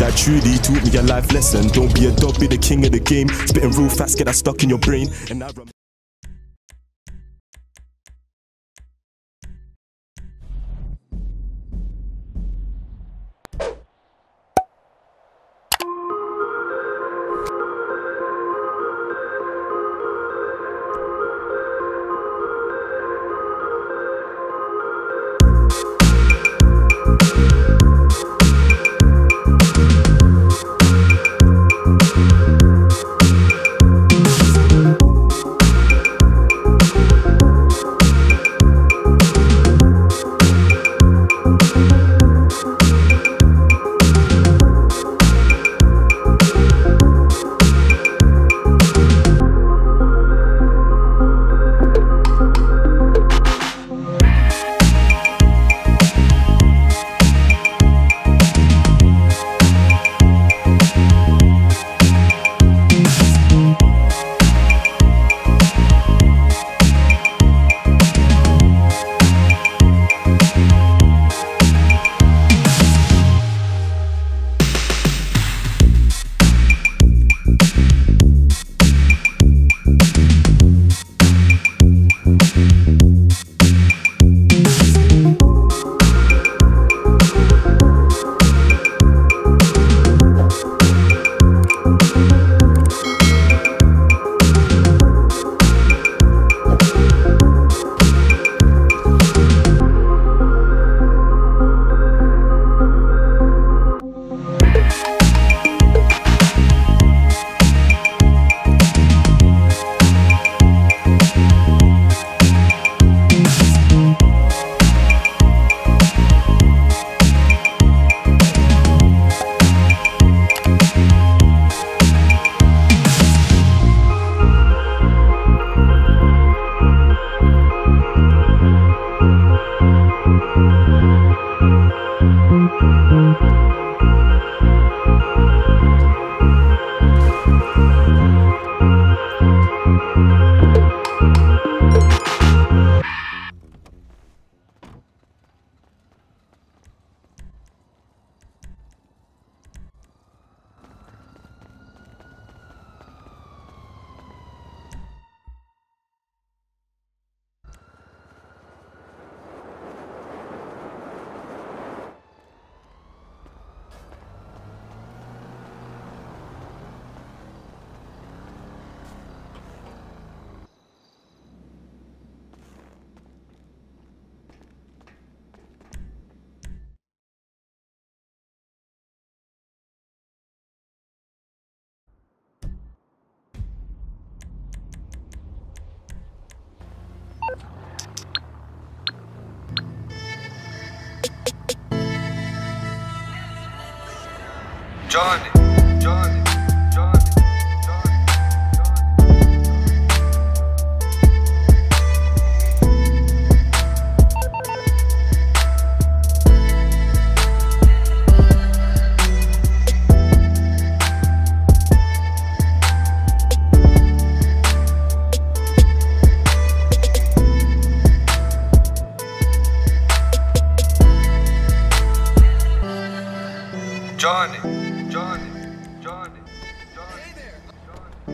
that truly taught me a life lesson. Don't be a dog, be the king of the game. Spitting real fast, get that stuck in your brain. And I run- Johnny, Johnny, Johnny, Johnny, Johnny, Johnny. Hey there. johnny